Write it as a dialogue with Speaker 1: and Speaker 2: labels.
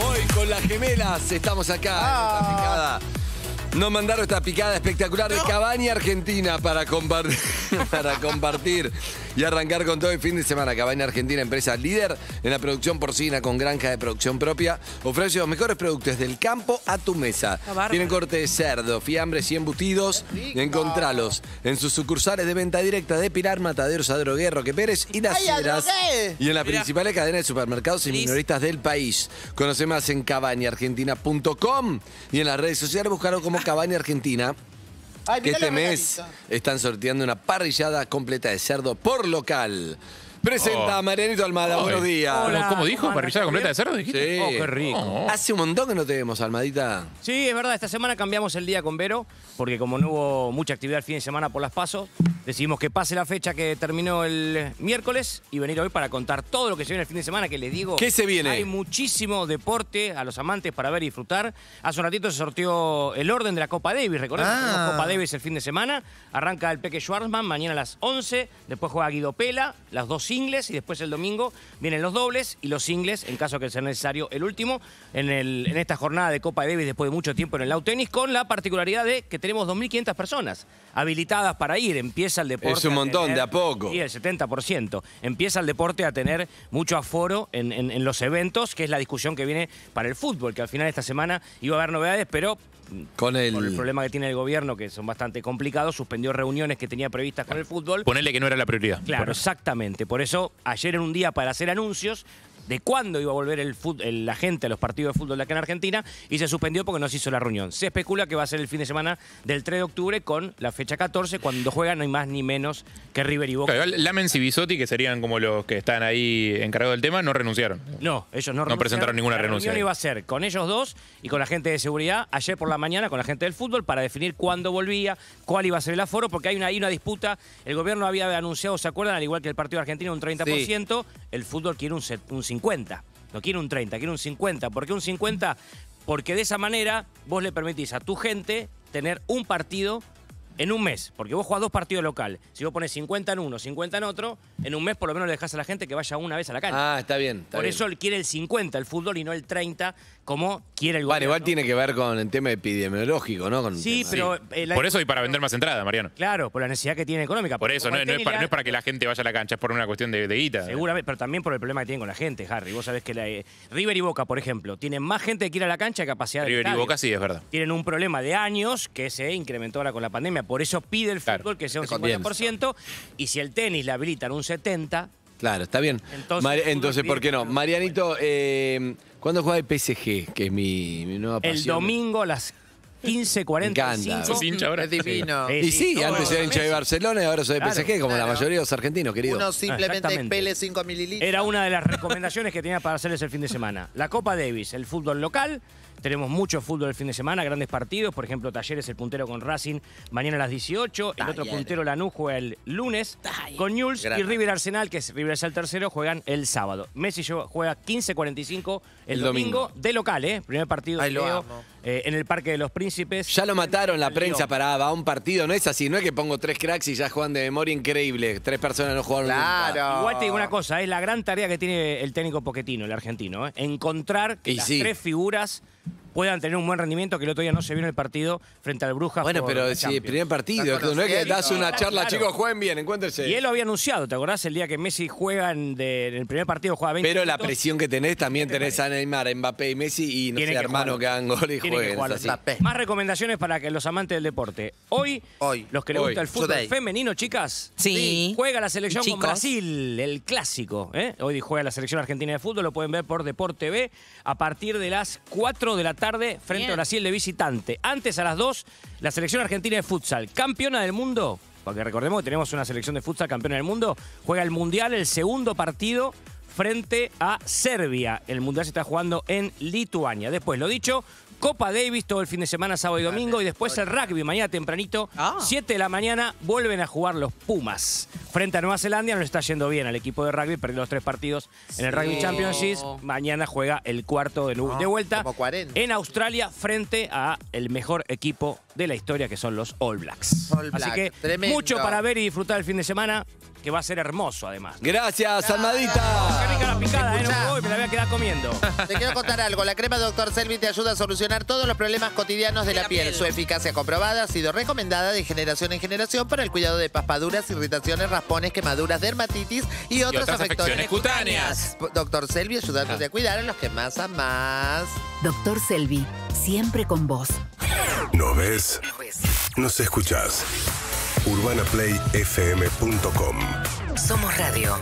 Speaker 1: Hoy con las gemelas estamos acá en esta picada. Nos mandaron esta picada espectacular de Cabaña Argentina para compartir, para compartir y arrancar con todo el fin de semana. Cabaña Argentina, empresa líder en la producción porcina con granja de producción propia, ofrece los mejores productos del campo a tu mesa. Tienen corte de cerdo, fiambres y embutidos. Encontralos en sus sucursales de venta directa de Pilar, Mataderos, Adrogué, Roque Pérez y Las. Y en las principales cadenas de supermercados y minoristas del país. Conoce más en cabañaargentina.com y en las redes sociales buscaron como Cabaña Argentina.
Speaker 2: Ay,
Speaker 1: Que este mes están sorteando una parrillada completa de cerdo por local. Presenta
Speaker 3: Oh.
Speaker 1: a Marianito Almada,
Speaker 3: Ay.
Speaker 1: buenos días.
Speaker 4: Hola.
Speaker 3: ¿Cómo dijo?
Speaker 4: ¿cómo
Speaker 3: completa de cerdo? dijiste?
Speaker 1: Sí.
Speaker 4: Oh, qué rico.
Speaker 3: Oh.
Speaker 1: Hace un montón que no te vemos, Almadita.
Speaker 4: Sí, es verdad, esta semana cambiamos el día con Vero, porque como no hubo mucha actividad el fin de semana por las pasos, decidimos que pase la fecha que terminó el miércoles y venir hoy para contar todo lo que se viene el fin de semana, que les digo.
Speaker 1: ¿Qué se viene?
Speaker 4: Hay muchísimo deporte a los amantes para ver y disfrutar. Hace un ratito se sorteó el orden de la Copa Davis, recordemos que
Speaker 2: Ah.
Speaker 4: tenemos Copa Davis el fin de semana. Arranca el Peque Schwarzman mañana a las 11, después juega Guido Pela, las dos singles y después el domingo vienen los dobles y los singles, en caso que sea necesario, el último, en, el, en esta jornada de Copa Davis después de mucho tiempo en el Lau Tenis, con la particularidad de que tenemos 2.500 personas habilitadas para ir. Empieza el deporte.
Speaker 1: Es un montón,
Speaker 4: tener-
Speaker 1: de a poco.
Speaker 4: Sí, el 70%. Empieza el deporte a tener mucho aforo en, en- en los eventos, que es la discusión que viene para el fútbol, que al final de esta semana iba a haber novedades, pero
Speaker 1: Con el.
Speaker 4: el problema que tiene el gobierno, que son bastante complicados, suspendió reuniones que tenía previstas con el fútbol.
Speaker 3: Ponele que no era la prioridad.
Speaker 4: Claro, exactamente. Por eso, ayer era un día para hacer anuncios de cuándo iba a volver el la gente a los partidos de fútbol de acá en Argentina y se suspendió porque no se hizo la reunión. Se especula que va a ser el fin de semana del 3 de octubre con la fecha 14, cuando juegan no hay más ni menos que River y Boca.
Speaker 3: Claro, Lamens y Bisotti, que serían como los que están ahí encargados del tema, no renunciaron.
Speaker 4: No, ellos no,
Speaker 3: No
Speaker 4: renunciaron.
Speaker 3: presentaron ninguna
Speaker 4: la
Speaker 3: renuncia
Speaker 4: reunión
Speaker 3: ahí.
Speaker 4: iba a ser con ellos dos y con la gente de seguridad ayer por la mañana con la gente del fútbol para definir cuándo volvía, cuál iba a ser el aforo, porque hay una, hay una disputa. El gobierno había anunciado, ¿se acuerdan? Al igual que el partido argentino, un 30%, el fútbol quiere un, un 50%. No quiere un 30, quiere un 50. ¿Por qué un 50? Porque de esa manera vos le permitís a tu gente tener un partido en un mes, porque vos jugás dos partidos local. Si vos pones 50 en uno, 50 en otro, en un mes por lo menos le dejás a la gente que vaya una vez a la cancha.
Speaker 1: Ah, está bien. está
Speaker 4: Por
Speaker 1: bien.
Speaker 4: eso él quiere el 50 el fútbol y no el 30 como quiere el
Speaker 1: Bueno,
Speaker 4: gobierno.
Speaker 1: igual tiene que ver con el tema epidemiológico, ¿no? Con
Speaker 4: Sí, pero... eh, la-
Speaker 3: Por eso y para vender más entradas, Mariano.
Speaker 4: Claro, por la necesidad que tiene económica.
Speaker 3: Por eso, no, es para,
Speaker 4: le
Speaker 3: no es
Speaker 4: da-
Speaker 3: para que la gente vaya a la cancha, es por una cuestión de, de guita.
Speaker 4: Seguramente, pero también por el problema que tienen con la gente, Harry. Vos sabés que la, eh, River y Boca, por ejemplo, tienen más gente que ir a la cancha que capacidad de
Speaker 3: River y Boca sí, es verdad.
Speaker 4: Tienen un problema de años que se incrementó ahora con la pandemia. Por eso pide el
Speaker 3: Claro.
Speaker 4: fútbol que sea un
Speaker 1: Te conviene.
Speaker 4: 50%. Y si el tenis le habilitan un 70%,
Speaker 1: Claro, está bien.
Speaker 4: Entonces,
Speaker 1: ¿por qué no? Marianito, eh, ¿cuándo juega el PSG? Que es mi, mi nueva pasión.
Speaker 4: el domingo a las 15.45.
Speaker 1: encanta.
Speaker 3: ¿Sos hincha ahora?
Speaker 2: Es divino.
Speaker 4: Sí.
Speaker 1: Y sí,
Speaker 4: no,
Speaker 1: antes era hincha de
Speaker 4: Messi.
Speaker 1: Barcelona y ahora soy de
Speaker 4: Claro,
Speaker 1: PSG, como la
Speaker 2: claro.
Speaker 1: mayoría de los argentinos, querido.
Speaker 2: Uno simplemente
Speaker 4: exactamente.
Speaker 2: pele 5 mililitros.
Speaker 4: Era una de las recomendaciones que tenía para hacerles el fin de semana. La Copa Davis, el fútbol local. Tenemos mucho fútbol el fin de semana, grandes partidos. Por ejemplo, Talleres, el puntero con Racing, mañana a las 18. El otro
Speaker 2: Talleres.
Speaker 4: puntero, Lanús, juega el lunes
Speaker 2: Talleres.
Speaker 4: con Newell's. Y. River Arsenal, que es River es el tercero, juegan el sábado. Messi yo- juega 15.45 el,
Speaker 1: El
Speaker 4: domingo.
Speaker 1: domingo.
Speaker 4: de local, ¿eh? Primer partido
Speaker 2: Ay, lo amo.
Speaker 4: eh, en el Parque de los Príncipes.
Speaker 1: Ya lo mataron la prensa para va a un partido, no es así, no es que pongo tres cracks y ya juegan de memoria increíble. Tres personas no jugaron nunca.
Speaker 2: Claro.
Speaker 4: Igual te digo una cosa, es la gran tarea que tiene el técnico Poquetino, el argentino, ¿eh? encontrar que
Speaker 1: Y
Speaker 4: las
Speaker 1: sí.
Speaker 4: tres figuras puedan tener un buen rendimiento, que el otro día no se vio en el partido frente al Brujas.
Speaker 1: Bueno, pero si el primer partido, no es que das una charla,
Speaker 4: Claro.
Speaker 1: chicos, jueguen bien, encuéntrense.
Speaker 4: Y él lo había anunciado, ¿te acordás? El día que Messi juega en, de- en el primer partido, juega 20
Speaker 1: Pero la presión que tenés también tenés a Neymar, Mbappé y Messi y no
Speaker 4: Tiene
Speaker 1: sé,
Speaker 4: que
Speaker 1: hermano, que hagan gol y jueguen.
Speaker 4: Más recomendaciones para que los amantes del deporte. Hoy,
Speaker 2: Hoy.
Speaker 4: los que les
Speaker 1: Hoy.
Speaker 4: gusta el fútbol
Speaker 2: Today.
Speaker 4: femenino, chicas.
Speaker 5: Sí.
Speaker 4: Juega la selección con. Brasil, el clásico. ¿eh? Hoy juega la selección argentina de fútbol, lo pueden ver por Deporte TV a partir de las 4 de la tarde frente a. Brasil de visitante. Antes a las 2, la selección argentina de futsal, campeona del mundo. Porque recordemos que tenemos una selección de futsal campeona del mundo. Juega el Mundial, el segundo partido frente a Serbia. El Mundial se está jugando en Lituania. Después, lo dicho, Copa Davis todo el fin de semana, sábado y domingo. Y después el rugby, mañana tempranito,
Speaker 5: Ah.
Speaker 4: 7 de la mañana, vuelven a jugar los Pumas. Frente a Nueva Zelanda, no le está yendo bien al equipo de rugby, perdió los tres partidos en el Rugby Championship. Mañana juega el cuarto de,
Speaker 2: Ah,
Speaker 4: de vuelta
Speaker 2: como 40.
Speaker 4: en Australia frente a el mejor equipo de la historia que son los All Blacks.
Speaker 2: All
Speaker 4: Así que
Speaker 2: tremendo.
Speaker 4: mucho para ver y disfrutar el fin de semana. Que va a ser hermoso además.
Speaker 1: Gracias,
Speaker 4: Qué
Speaker 1: Almadita.
Speaker 4: rica la picada, ¿eh? No me voy, me la voy a quedar comiendo.
Speaker 2: Te quiero contar algo. La crema Dr. Selvi te ayuda a solucionar todos los problemas cotidianos de la piel. Su eficacia comprobada ha sido recomendada de generación en generación para el cuidado de paspaduras, irritaciones, raspones, quemaduras, dermatitis y otras,
Speaker 3: otras afecciones cutáneas.
Speaker 2: Dr. Selvi ayudándote a cuidar a los que más amás.
Speaker 5: Doctor Selvi, siempre con vos.
Speaker 6: ¿No ves? Nos escuchás. UrbanaPlayFM.com
Speaker 5: Somos radio.